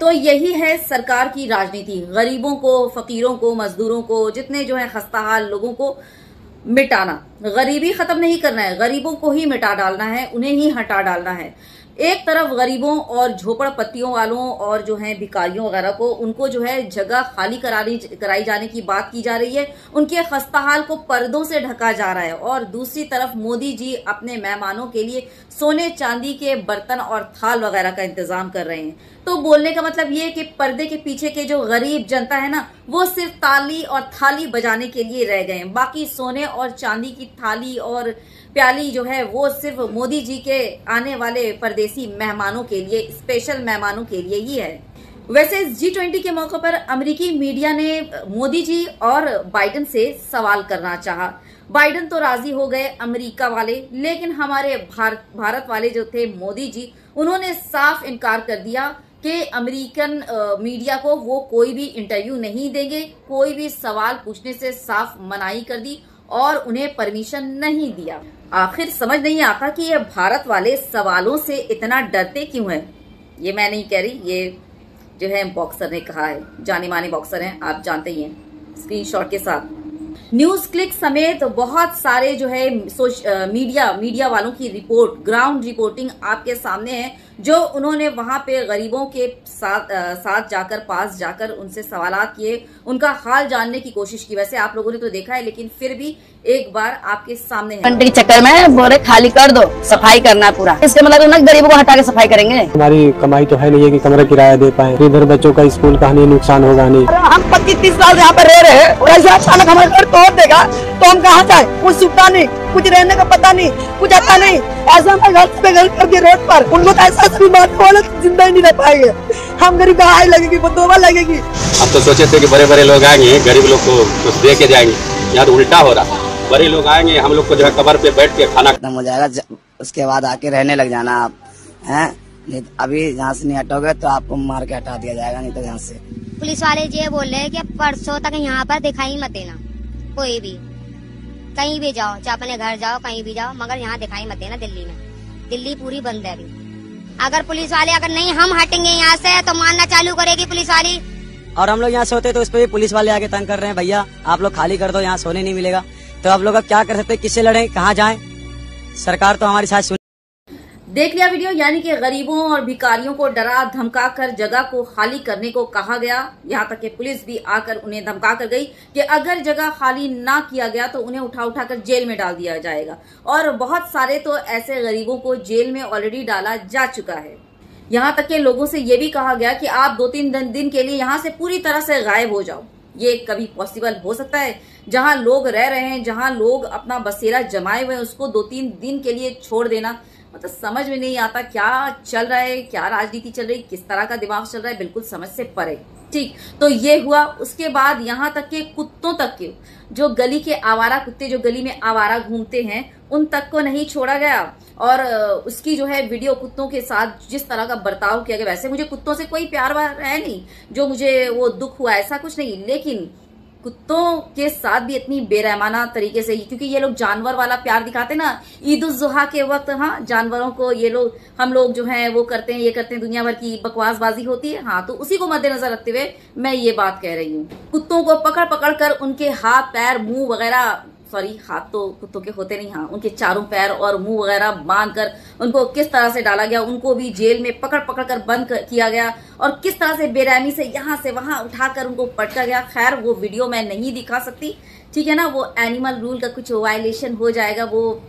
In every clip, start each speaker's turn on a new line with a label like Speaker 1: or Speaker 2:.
Speaker 1: तो यही है सरकार की राजनीति। गरीबों को, फकीरों को, मजदूरों को, जितने जो है खस्ताहाल लोगों को मिटाना। गरीबी खत्म नहीं करना है, गरीबों को ही मिटा डालना है, उन्हें ही हटा डालना है। एक तरफ़ गरीबों और झोपड़पट्टियों वालों और जो है भिकारियों वगैरह को उनको जो है जगह खाली करानी कराई जाने की बात की जा रही है। उनके खस्ताहाल को पर्दों से ढका जा रहा है और दूसरी तरफ़ मोदी जी अपने मेहमानों के लिए सोने चांदी के बर्तन और थाल वगैरह का इंतज़ाम कर रहे हैं। तो बोलने का मतलब ये कि पर्दे के पीछे के जो गरीब जनता है ना, वो सिर्फ़ ताली और थाली बजाने के लिए रह गए बाकी सोने और चांदी की थाली और प्याली जो है वो सिर्फ़ मोदी जी के आने वाले परदेसी मेहमानों के लिए स्पेशल मेहमानों के लिए ही है। वैसे जी ट्वेंटी के मौके पर अमेरिकी मीडिया ने, मोदी जी और बाइडन से सवाल करना चाहा। बाइडन तो राज़ी हो गए अमेरिका वाले, लेकिन हमारे भारत भारत वाले जो थे मोदी जी, उन्होंने साफ़ इनकार कर दिया कि अमेरिकन मीडिया को वो कोई भी इंटरव्यू नहीं देंगे, कोई भी सवाल पूछने से साफ़ मनाही कर दी और उन्हें परमिशन नहीं दिया। आखिर समझ नहीं आता कि ये भारत वाले सवालों से इतना डरते क्यों हैं? ये मैं नहीं कह रही, ये जो है बॉक्सर ने कहा है जाने माने बॉक्सर हैं, आप जानते ही हैं। स्क्रीनशॉट के साथ। न्यूज़ क्लिक समेत बहुत सारे जो है मीडिया मीडिया वालों की रिपोर्ट ग्राउंड रिपोर्टिंग आपके सामने है जो उन्होंने वहाँ पे गरीबों के साथ आ, साथ जाकर पास जाकर उनसे सवाल किए। उनका हाल जानने की कोशिश की। वैसे आप लोगों ने तो देखा है लेकिन फिर भी एक बार आपके सामने
Speaker 2: घंटे के चक्कर में बोरे खाली कर दो सफ़ाई करना पूरा। इसके मतलब ना गरीबों को हटा के सफ़ाई करेंगे।
Speaker 3: हमारी कमाई तो है नहीं है कि कमरा किराया दे पाए। इधर बच्चों का स्कूल का नहीं नुकसान होगा नहीं।
Speaker 2: हम पच्चीस तीस साल यहाँ पर रह रहे हैं। और ऐसे अचानक हमारे घर तोड़ देगा। तो हम कहाँ जाए? कुछ सुविधा नहीं कुछ रहने का पता नहीं कुछ आता नहीं। ऐसा मैं घर पे घर करके रोड पर उनको तो ऐसा सभी बात बोले ज़िंदा ही नहीं रह पाएँगे। हम गरीब का लगेगी बदोबा लगेगी।
Speaker 4: अब तो सोचे थे कि बड़े बड़े लोग आएँगे गरीब लोग को कुछ दे के जाएँगे। यहाँ तो उल्टा हो रहा। बड़े लोग आएँगे हम लोग को जो है कबर पे बैठ के खाना
Speaker 2: खत्म हो जाएगा उसके बाद आके रहने लग जाना आप हैं? नहीं तो अभी यहाँ से नहीं हटोगे तो आपको मार के हटा दिया जाएगा नहीं तो यहाँ से।
Speaker 5: पुलिस वाले ये बोल रहे हैं कि परसों तक यहाँ पर दिखाई मत देना। कोई भी। कहीं भी जाओ, चाहे अपने घर जाओ, कहीं भी जाओ, मगर यहाँ दिखाई मत देना दिल्ली में। दिल्ली पूरी बंद है अभी। अगर पुलिस वाले, अगर नहीं, हम हटेंगे यहाँ से तो मानना चालू करेगी पुलिस वाली।
Speaker 2: और हम लोग यहाँ सोते तो उस पर भी पुलिस वाले आगे तंग कर रहे हैं, भैया, आप लोग खाली कर दो, यहाँ सोने नहीं मिलेगा। तो आप लोग अब क्या कर सकते किससे लड़े? कहाँ जाए? सरकार तो हमारी साथ
Speaker 1: देख लिया वीडियो, यानी कि गरीबों और भिकारियों को डरा धमका कर जगह को खाली करने को कहा गया। यहाँ तक कि पुलिस भी आकर उन्हें धमका कर गई कि अगर जगह खाली ना किया गया तो उन्हें उठा उठा कर जेल में डाल दिया जाएगा। और बहुत सारे तो ऐसे गरीबों को जेल में ऑलरेडी डाला जा चुका है। यहाँ तक के लोगों से ये भी कहा गया कि आप दो तीन दिन दिन के लिए यहाँ से पूरी तरह से गायब हो जाओ। ये कभी पॉसिबल हो सकता है। जहाँ लोग रह रहे हैं, जहाँ लोग अपना बसेरा जमाए हुए हैं, उसको दो तीन दिन के लिए छोड़ देना। मतलब समझ में नहीं आता क्या चल रहा है, क्या राजनीति चल रही, किस तरह का दिमाग चल रहा है, बिल्कुल समझ से परे। ठीक तो ये हुआ। उसके बाद यहाँ तक के कुत्तों तक के, जो गली के आवारा कुत्ते, जो गली में आवारा घूमते हैं, उन तक को नहीं छोड़ा गया। और उसकी जो है वीडियो कुत्तों के साथ जिस तरह का बर्ताव किया गया, वैसे मुझे कुत्तों से कोई प्यार वार है नहीं, जो मुझे वो दुख हुआ, ऐसा कुछ नहीं। लेकिन कुत्तों के साथ भी इतनी बेरहमाना तरीके से, क्योंकि ये लोग जानवर वाला प्यार दिखाते ना, ईद उल जुहा के वक्त हाँ जानवरों को ये लोग, हम लोग जो है, वो करते हैं, ये करते हैं, दुनिया भर की बकवासबाजी होती है। हाँ तो उसी को मद्देनजर रखते हुए मैं ये बात कह रही हूँ। कुत्तों को पकड़ पकड़ कर उनके हाथ, पैर, मुँह वगैरह सॉरी, हाथ तो कुत्तों के होते नहीं हाँ उनके चारों पैर और मुँह वगैरह बाँध कर उनको किस तरह से डाला गया, उनको भी जेल में पकड़ पकड़ कर बंद किया गया और किस तरह से बेरहमी से यहाँ से वहाँ उठाकर उनको पटका गया। खैर, वो वीडियो मैं नहीं दिखा सकती, ठीक है ना? वो एनिमल रूल का कुछ वायलेशन हो जाएगा, वो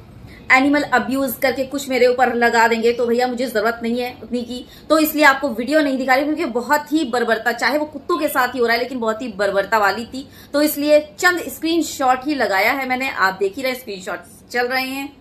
Speaker 1: एनिमल अब्यूज करके कुछ मेरे ऊपर लगा देंगे तो भैया मुझे ज़रूरत नहीं है उतनी की। तो इसलिए आपको वीडियो नहीं दिखा रही क्योंकि बहुत ही बर्बरता, चाहे वो कुत्तों के साथ ही हो रहा है, लेकिन बहुत ही बर्बरता वाली थी। तो इसलिए चंद स्क्रीन ही लगाया है मैंने, आप देख ही रहे स्क्रीन चल रहे हैं।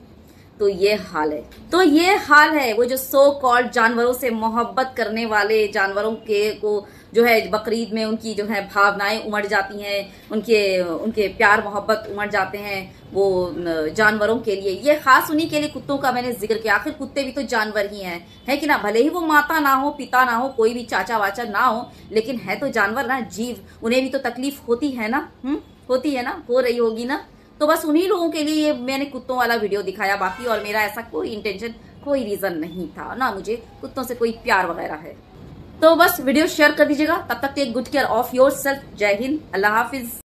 Speaker 1: तो ये हाल है। तो ये हाल है, वो जो सो कॉल्ड जानवरों से मोहब्बत करने वाले जानवरों के को जो है, बकरीद में उनकी जो है भावनाएँ उमड़ जाती हैं, उनके उनके प्यार, मोहब्बत उमड़ जाते हैं वो जानवरों के लिए। ये खास उन्हीं के लिए कुत्तों का मैंने ज़िक्र किया। आखिर कुत्ते भी तो जानवर ही हैं। है कि ना? भले ही वो माता ना हो, पिता ना हो, कोई भी चाचा वाचा ना हो, लेकिन है तो जानवर ना, जीव। उन्हें भी तो तकलीफ़ होती है ना? हम्म? होती है ना? हो रही होगी ना? तो बस उन्हीं लोगों के लिए ये मैंने कुत्तों वाला वीडियो दिखाया बाकी, और मेरा ऐसा कोई इंटेंशन कोई रीजन नहीं था। ना मुझे कुत्तों से कोई प्यार वगैरह है। तो बस वीडियो शेयर कर दीजिएगा। तब तक take good care of yourself जय हिंद। अल्लाह हाफिज।